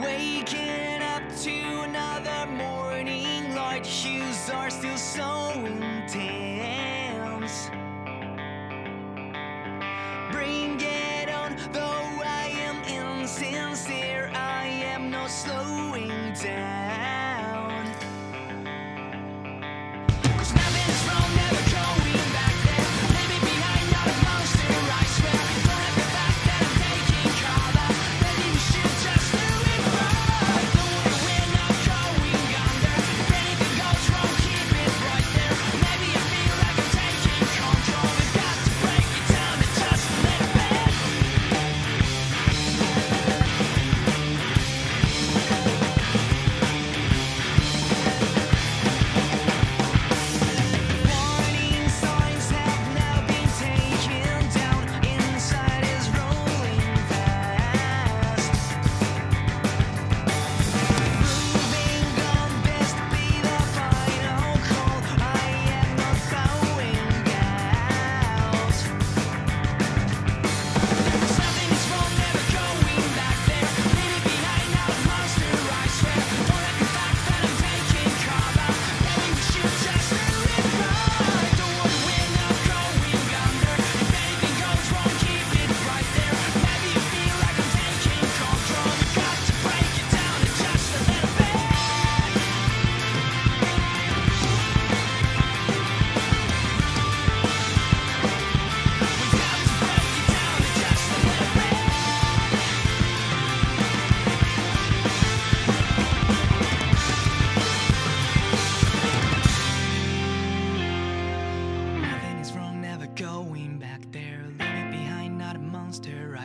Waking up to another morning Light hues are still so intense. Bring it on, though I am insincere I am not slowing down.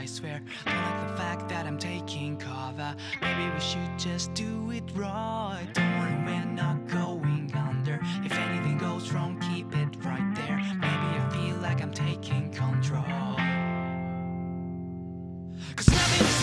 I swear. I like the fact that I'm taking cover. Maybe we should just do it right. Don't worry, we're not going under. If anything goes wrong, keep it right there. Maybe I feel like I'm taking control. Cause nothing's